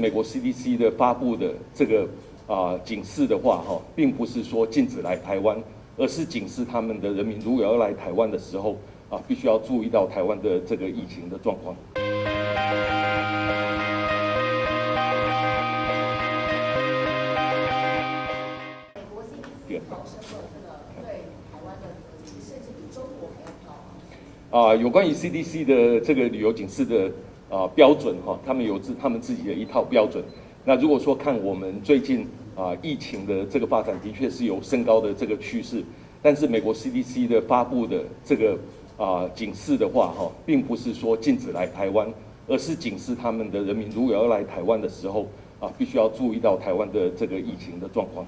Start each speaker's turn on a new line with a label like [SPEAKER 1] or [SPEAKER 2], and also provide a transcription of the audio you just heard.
[SPEAKER 1] 美国 CDC 的发布的这个啊警示的话，哈，并不是说禁止来台湾，而是警示他们的人民，如果要来台湾的时候，啊，必须要注意到台湾的这个疫情的状况。
[SPEAKER 2] 美国 CDC 保证了这个对台湾的警示，甚至比中国还要高啊。
[SPEAKER 1] 啊，有关于 CDC 的这个旅游警示的啊标准哈，他们有自他们自己的一套标准。那如果说看我们最近啊疫情的这个发展，的确是有升高的这个趋势。但是美国 CDC 的发布的这个啊警示的话哈，并不是说禁止来台湾，而是警示他们的人民，如果要来台湾的时候啊，必须要注意到台湾的这个疫情的状况。